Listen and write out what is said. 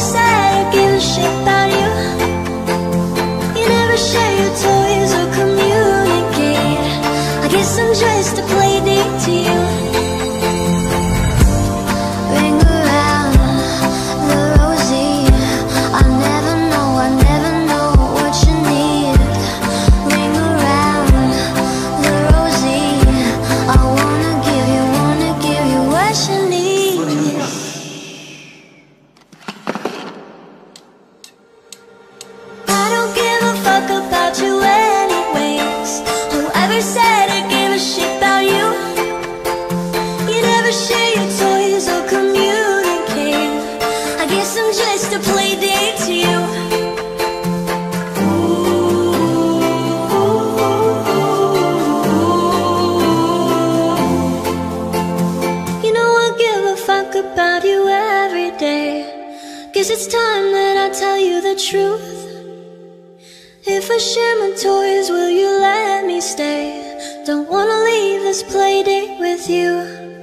say To play date to you. You know I give a fuck about you every day. Guess it's time that I tell you the truth. If I share my toys, will you let me stay? Don't wanna leave this playdate with you.